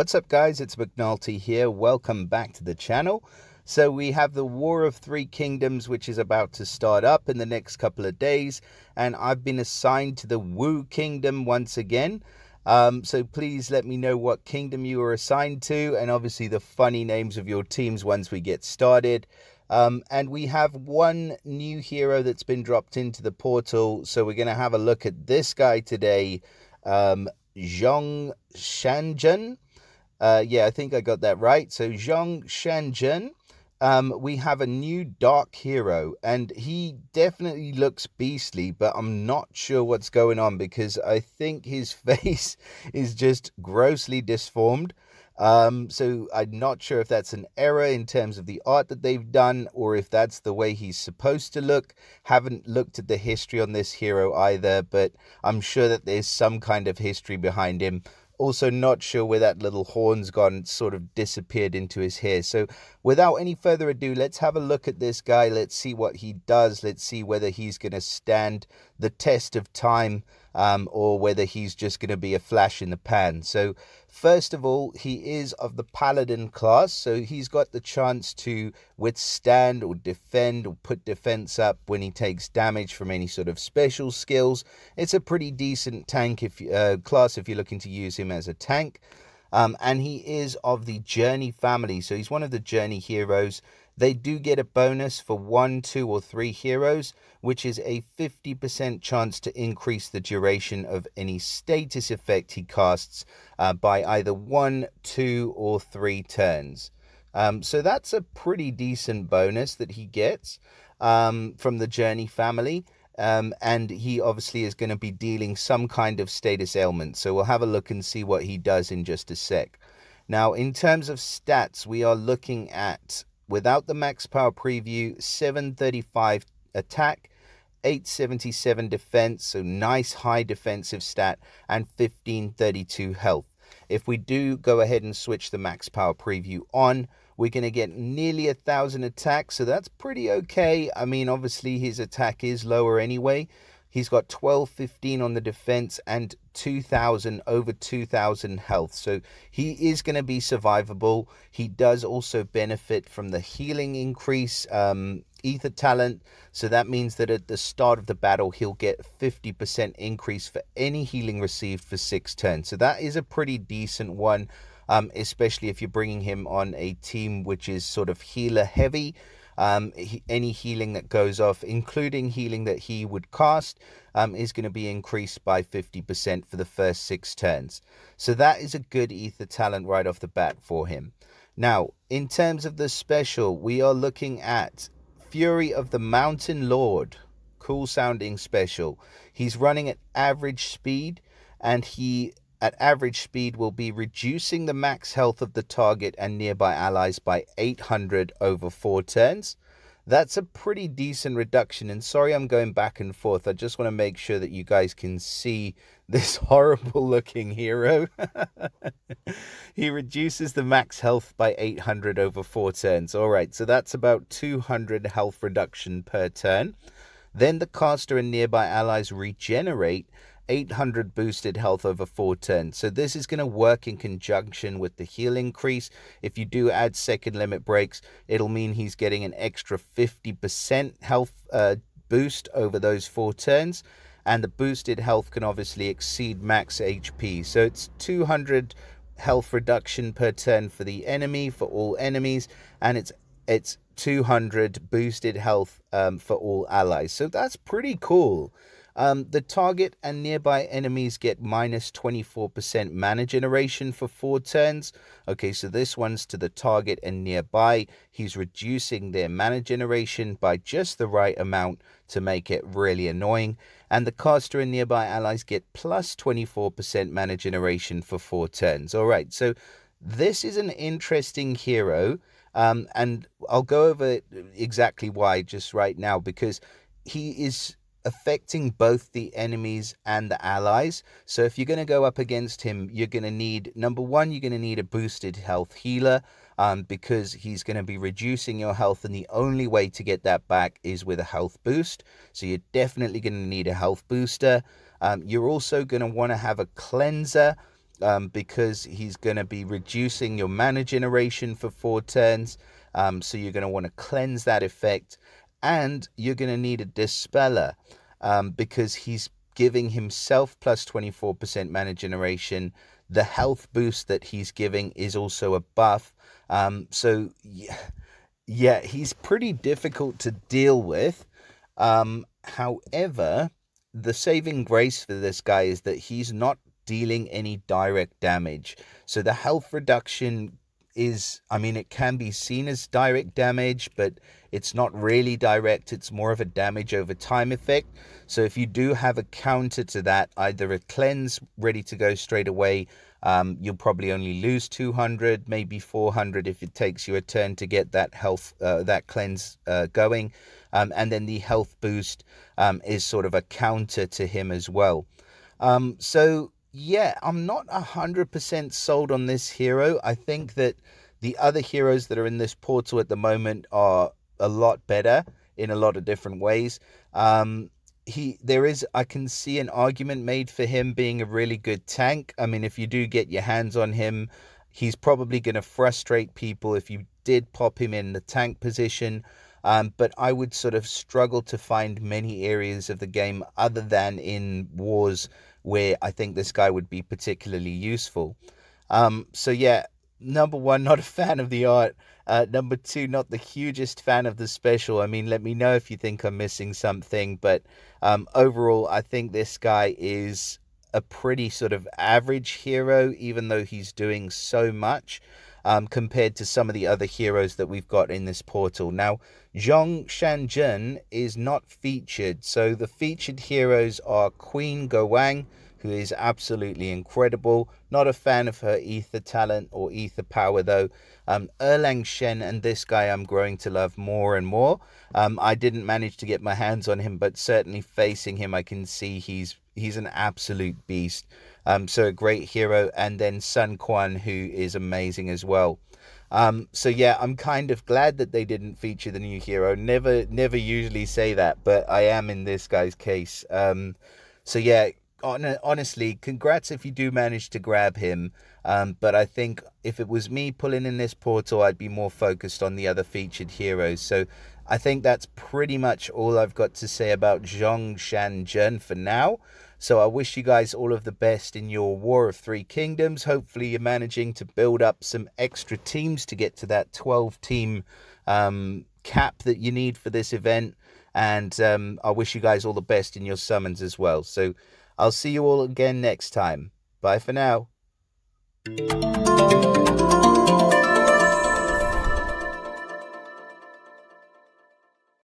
What's up guys, it's McNaulty here. Welcome back to the channel. So we have the War of Three Kingdoms which is about to start up in the next couple of days and I've been assigned to the Wu Kingdom once again. Um, so please let me know what kingdom you are assigned to and obviously the funny names of your teams once we get started. Um, and we have one new hero that's been dropped into the portal. So we're going to have a look at this guy today, um, Xiong Shanjun. Uh, yeah, I think I got that right. So Xiong Shanjun. Um, we have a new dark hero, and he definitely looks beastly, but I'm not sure what's going on because I think his face is just grossly disformed. Um, so I'm not sure if that's an error in terms of the art that they've done or if that's the way he's supposed to look. Haven't looked at the history on this hero either, but I'm sure that there's some kind of history behind him. Also, not sure where that little horn's gone, sort of disappeared into his hair. So, without any further ado, let's have a look at this guy. Let's see what he does. Let's see whether he's going to stand the test of time um, or whether he's just going to be a flash in the pan. So, first of all, he is of the Paladin class, so he's got the chance to withstand or defend or put defense up when he takes damage from any sort of special skills. It's a pretty decent tank if uh, class if you're looking to use him as a tank. Um, and he is of the Journey family, so he's one of the Journey heroes. They do get a bonus for one, two, or three heroes, which is a 50% chance to increase the duration of any status effect he casts uh, by either one, two, or three turns. Um, so that's a pretty decent bonus that he gets um, from the Journey family. Um, and he obviously is going to be dealing some kind of status ailment. So we'll have a look and see what he does in just a sec. Now, in terms of stats, we are looking at without the max power preview, 735 attack, 877 defense, so nice high defensive stat, and 1532 health. If we do go ahead and switch the max power preview on, we're going to get nearly a thousand attacks, so that's pretty okay. I mean, obviously his attack is lower anyway, He's got 12, 15 on the defense and 2,000, over 2,000 health. So he is going to be survivable. He does also benefit from the healing increase, um, ether talent. So that means that at the start of the battle, he'll get 50% increase for any healing received for six turns. So that is a pretty decent one, um, especially if you're bringing him on a team which is sort of healer heavy um, he, any healing that goes off, including healing that he would cast, um, is going to be increased by 50% for the first six turns. So that is a good ether talent right off the bat for him. Now, in terms of the special, we are looking at Fury of the Mountain Lord. Cool sounding special. He's running at average speed and he at average speed will be reducing the max health of the target and nearby allies by 800 over four turns. That's a pretty decent reduction. And sorry I'm going back and forth. I just want to make sure that you guys can see this horrible looking hero. he reduces the max health by 800 over four turns. All right, so that's about 200 health reduction per turn. Then the caster and nearby allies regenerate 800 boosted health over 4 turns. So this is going to work in conjunction with the heal increase. If you do add second limit breaks, it'll mean he's getting an extra 50% health uh, boost over those 4 turns. And the boosted health can obviously exceed max HP. So it's 200 health reduction per turn for the enemy, for all enemies. And it's it's 200 boosted health um, for all allies. So that's pretty cool. Um, the target and nearby enemies get minus 24% mana generation for four turns. Okay, so this one's to the target and nearby. He's reducing their mana generation by just the right amount to make it really annoying. And the caster and nearby allies get plus 24% mana generation for four turns. All right, so this is an interesting hero. Um, and I'll go over exactly why just right now because he is affecting both the enemies and the allies. So if you're going to go up against him, you're going to need number one, you're going to need a boosted health healer um, because he's going to be reducing your health, and the only way to get that back is with a health boost. So you're definitely going to need a health booster. Um, you're also going to want to have a cleanser um, because he's going to be reducing your mana generation for four turns. Um, so you're going to want to cleanse that effect. And you're going to need a Dispeller um, because he's giving himself plus 24% mana generation. The health boost that he's giving is also a buff. Um, so, yeah, yeah, he's pretty difficult to deal with. Um, however, the saving grace for this guy is that he's not dealing any direct damage. So the health reduction is, I mean, it can be seen as direct damage, but it's not really direct. It's more of a damage over time effect. So if you do have a counter to that, either a cleanse ready to go straight away, um, you'll probably only lose 200, maybe 400 if it takes you a turn to get that health, uh, that cleanse uh, going. Um, and then the health boost um, is sort of a counter to him as well. Um, so yeah, I'm not 100% sold on this hero. I think that the other heroes that are in this portal at the moment are a lot better in a lot of different ways. Um, he there is I can see an argument made for him being a really good tank. I mean, if you do get your hands on him, he's probably going to frustrate people if you did pop him in the tank position. Um, but I would sort of struggle to find many areas of the game other than in wars where I think this guy would be particularly useful. Um, so yeah, number one, not a fan of the art. Uh, number two, not the hugest fan of the special. I mean, let me know if you think I'm missing something. But um, overall, I think this guy is a pretty sort of average hero, even though he's doing so much um, compared to some of the other heroes that we've got in this portal. Now, Xiong Shanjun is not featured, so the featured heroes are Queen Guowang, who is absolutely incredible. Not a fan of her ether talent or ether power, though. Um, Erlang Shen and this guy I'm growing to love more and more. Um, I didn't manage to get my hands on him, but certainly facing him, I can see he's he's an absolute beast. Um, so a great hero, and then Sun Quan, who is amazing as well. Um, so yeah, I'm kind of glad that they didn't feature the new hero. Never, never usually say that, but I am in this guy's case. Um, so yeah, on, honestly, congrats if you do manage to grab him. Um, but I think if it was me pulling in this portal, I'd be more focused on the other featured heroes. So I think that's pretty much all I've got to say about Xiong Shanjun for now. So I wish you guys all of the best in your War of Three Kingdoms. Hopefully, you're managing to build up some extra teams to get to that 12 team um, cap that you need for this event. And um, I wish you guys all the best in your summons as well. So I'll see you all again next time. Bye for now.